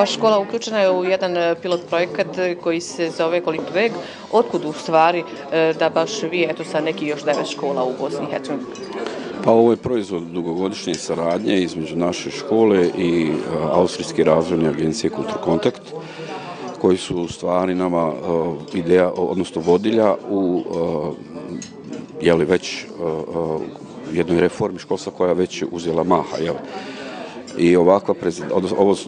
Vaša škola uključena je u jedan e, pilot projekat e, koji se zove Kolipveg. Otkud u stvari e, da baš vi, eto sad neki još devet škola u Bosni i Hercegovini? Pa ovo je proizvod dugogodišnje saradnje između naše škole i Austrijske razvojne agencije Kulturkontakt koji su u stvari nama ideja, odnosno vodilja u jeli već jednoj reformi školstva koja već uzela maha. Jeli i ovakva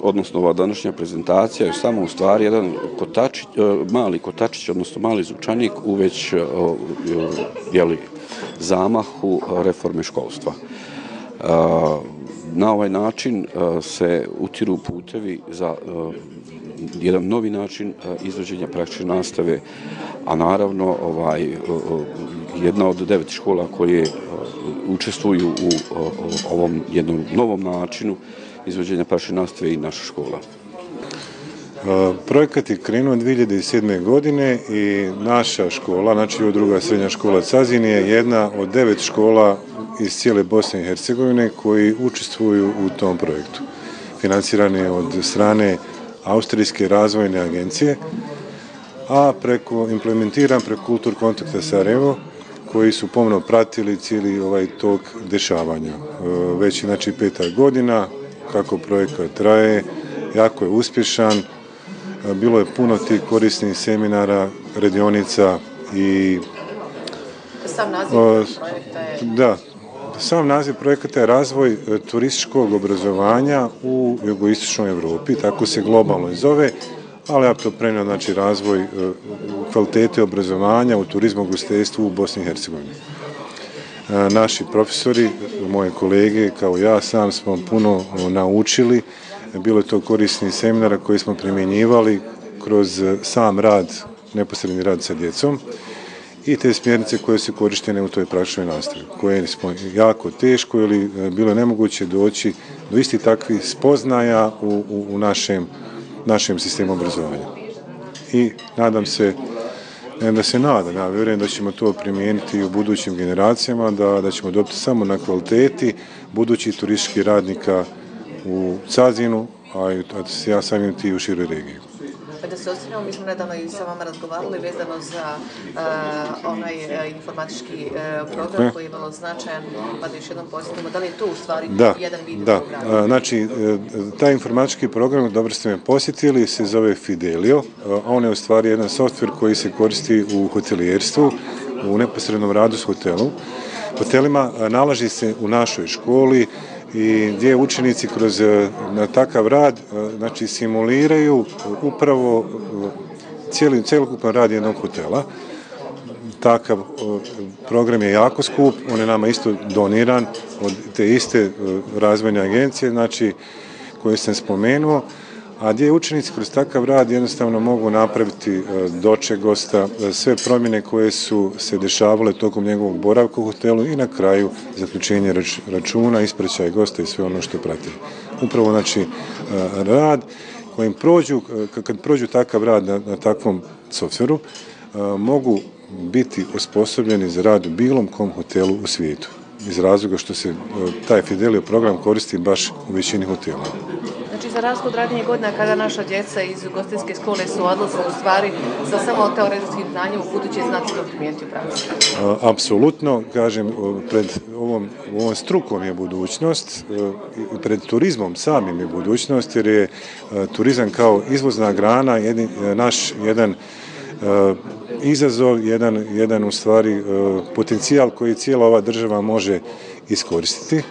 odnosno ova današnja prezentacija je samo u stvari jedan kotačić, e, mali kotačić, odnosno mali zvučanik u već e, e, jeli, zamahu reforme školstva. Na ovaj način se utiru putevi za jedan novi način izvođenja praktične nastave, a naravno ovaj, jedna od devet škola koje učestvuju u ovom jednom novom načinu izvođenja prašne i naša škola. E, projekat je krenuo 2007. godine i naša škola, znači ovo druga srednja škola Cazin je jedna od devet škola iz cijele Bosne i Hercegovine koji učestvuju u tom projektu. Financiran je od strane Austrijske razvojne agencije, a preko implementiran preko Kultur kontakta Sarajevo, koji su pomno pratili cijeli ovaj tok dešavanja. E, već je znači peta godina kako projekat traje, jako je uspješan, bilo je puno tih korisnih seminara, radionica i... Sam naziv projekta je... Da, sam naziv projekata je razvoj e, turističkog obrazovanja u jugoistočnoj Evropi, tako se globalno i zove, ali ja to prenio znači razvoj e, kvalitete obrazovanja u turizmu i gostestvu u Bosni i Hercegovini. Naši profesori, moje kolege, kao ja sam, smo puno naučili. Bilo je to korisni seminara koji smo primjenjivali kroz e, sam rad, neposredni rad sa djecom i te smjernice koje su korištene u toj praktičnoj nastavi, koje smo jako teško ili e, bilo je nemoguće doći do isti takvih spoznaja u, u, u našem našem sistemu obrazovanja. I nadam se, E, da se nadam, ja vjerujem da ćemo to primijeniti u budućim generacijama, da, da ćemo dobiti samo na kvaliteti budući turistički radnika u Cazinu, a ja samim ti u široj regiji da se osvrnemo, mi smo nedavno i sa vama razgovarali vezano za uh, onaj uh, informatički uh, program koji je vrlo značajan, pa da još jednom posjetimo, da li je to u stvari da, jedan vid da. programa? Da, znači, taj informatički program, dobro ste me posjetili, se zove Fidelio. On je u stvari jedan softver koji se koristi u hotelijerstvu, u neposrednom radu s hotelu. Hotelima nalaži se u našoj školi, i gdje učenici kroz e, na takav rad e, znači simuliraju upravo e, cijeli celokupan rad jednog hotela. Takav program je jako skup, on je nama isto doniran od te iste razvojne agencije, znači koje sam spomenuo a gdje učenici kroz takav rad jednostavno mogu napraviti e, doče gosta, e, sve promjene koje su se dešavale tokom njegovog boravka u hotelu i na kraju zaključenje računa, ispraćaj gosta i sve ono što prati. Upravo znači e, rad kojim prođu, kad prođu takav rad na, na takvom softveru, mogu biti osposobljeni za rad u bilom kom hotelu u svijetu. Iz razloga što se taj Fidelio program koristi baš u većini hotela za razhod radnje godina kada naša djeca iz gostinske škole su odlazili u stvari sa samo teoretskim znanjem u buduće znati to primijeniti u praksi? Apsolutno, kažem, pred ovom, ovom strukom je budućnost, e, pred turizmom samim je budućnost, jer je e, turizam kao izvozna grana jedin, e, naš jedan izazov, jedan, jedan u stvari potencijal koji cijela ova država može iskoristiti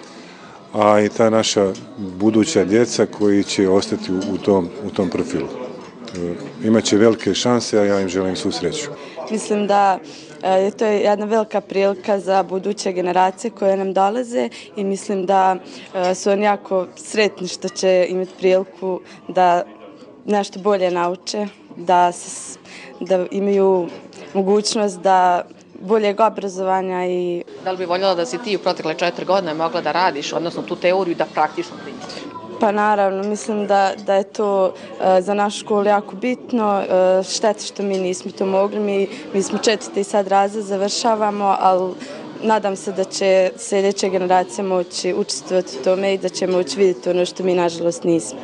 a i ta naša buduća djeca koji će ostati u, tom, u tom profilu. E, Imaće velike šanse, a ja im želim svu sreću. Mislim da e, je to jedna velika prilika za buduće generacije koje nam dolaze i mislim da e, su oni jako sretni što će imati priliku da nešto bolje nauče, da, se, da imaju mogućnost da boljeg obrazovanja i... Da li bi voljela da si ti u protekle četiri godine mogla da radiš, odnosno tu teoriju da praktično primjeriš? Pa naravno, mislim da, da je to uh, za našu školu jako bitno. Uh, šteta što mi nismo to mogli. Mi, mi smo četvrti sad razred, završavamo, ali nadam se da će sljedeća generacija moći učestvovati u tome i da će moći vidjeti ono što mi nažalost nismo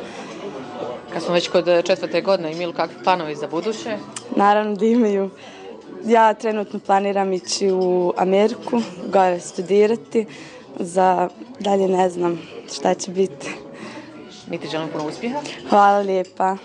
Kad smo već kod četvrte godine, imaju kakvi planovi za buduće? Naravno da imaju. Ja trenutno planiram ići u Ameriku, gore studirati. Za dalje ne znam šta će biti. Mi ti želim puno uspjeha. Hvala lijepa.